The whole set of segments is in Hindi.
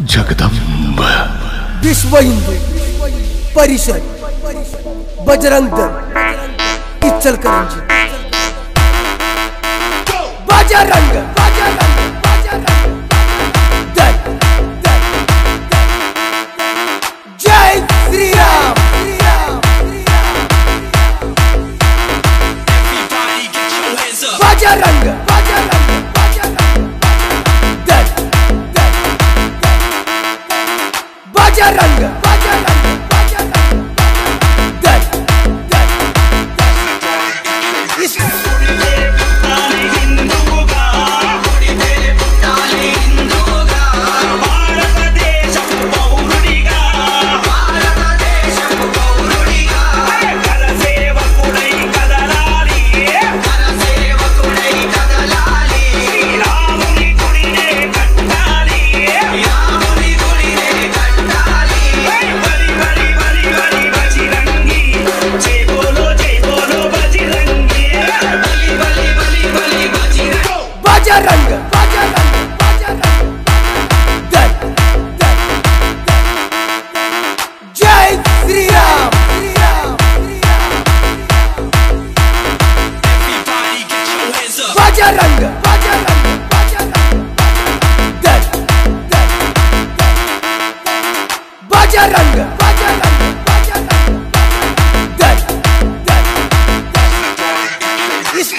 जगदंब विश्व Hindu Parishad Bajrang Dal Ichalkaranji. Bajrang Bajrang Bajrang Dal.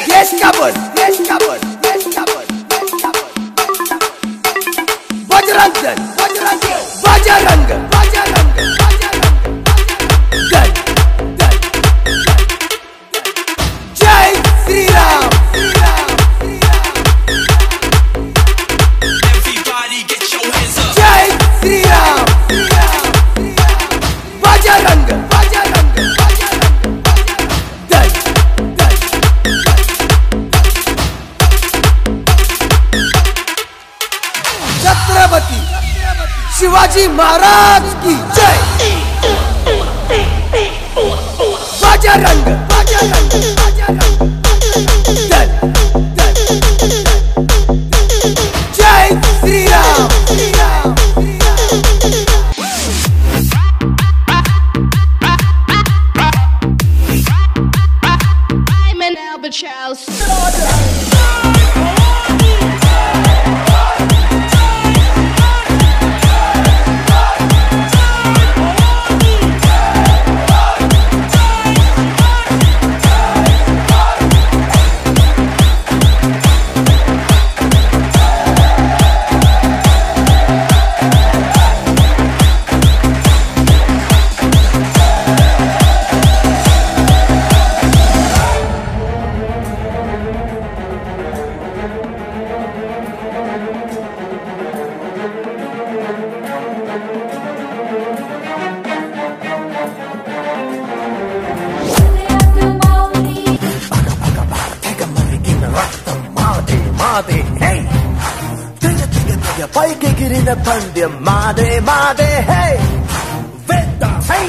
Yes, Kabul, yes, Kabul, yes, Kabul. Bajrang Dal, Bajrang Dal, Bajrang Dal. Chhatrapati Shivaji Maharaj की जय बजरंग बजरंग बजरंग दल दल जय Shri Ram Shri Ram Shri Ram I'm an albatross. పైకెగిరిన పందెం మాదే మాదే హే వేద్దాం సై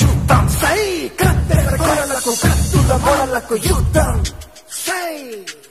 చూద్దాం సై కత్తెర కొడలకు కత్తుల కొడలకు యుద్ధం సై సిద్ధం